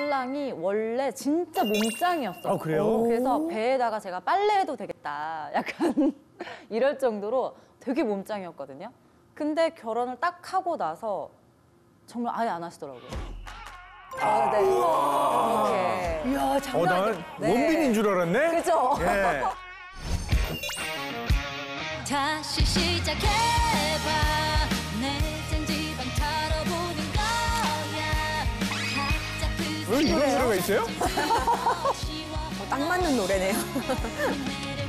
신랑이 원래 진짜 몸짱이었어요. 아, 그래요? 그래서 배에다가 제가 빨래해도 되겠다. 약간 이럴 정도로 되게 몸짱이었거든요. 근데 결혼을 딱 하고 나서 정말 아예 안 하시더라고요. 아, 네. 이렇게. 이야 어, 장난 난 아니야. 네. 원빈인 줄 알았네? 그죠? 예. 다시 시작해봐 내 왜 이런 노래가 있어요? 딱 맞는 노래네요.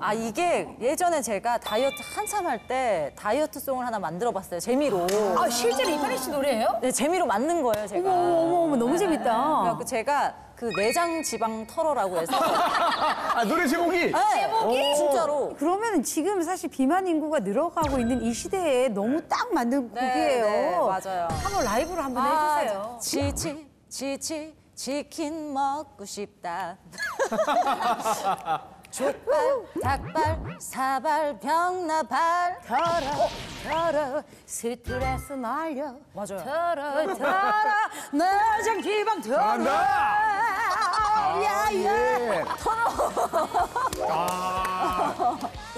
아 이게 예전에 제가 다이어트 한참 할 때 다이어트 송을 하나 만들어봤어요 재미로. 아 실제로 이만희 씨 노래예요? 네 재미로 만든 거예요 제가. 어머 어머 어머 너무 재밌다. 그래갖고 제가 그 내장 지방 털어라고 해서 아, 노래 제목이? 제목이 진짜로 그러면 지금 사실 비만 인구가 늘어가고 있는 이 시대에 너무 딱 맞는 네, 곡이에요. 네, 맞아요. 한번 라이브로 한번 아, 해주세요. 지치 지치 치킨 먹고 싶다. 족발, 닭발, 사발, 병나발. 털어 털어 스트레스 날려. 맞아요. 털어 털어 내장 지방 털어. 야야 예. 아,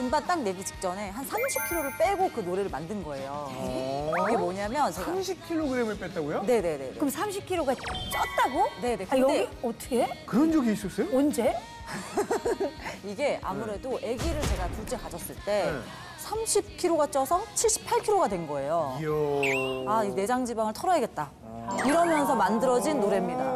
음반 딱 내기 직전에 한 30kg를 빼고 그 노래를 만든 거예요. 이게 뭐냐면 제가 30kg을 뺐다고요? 네네네. 그럼 30kg가 쪘다고? 네네. 아, 근데 여기 어떻게? 그런 적이 있었어요? 언제? 이게 아무래도 아기를 제가 둘째 가졌을 때 네. 30kg가 쪄서 78kg가 된 거예요. 이야. 아, 이 내장 지방을 털어야겠다. 이러면서 만들어진 노래입니다.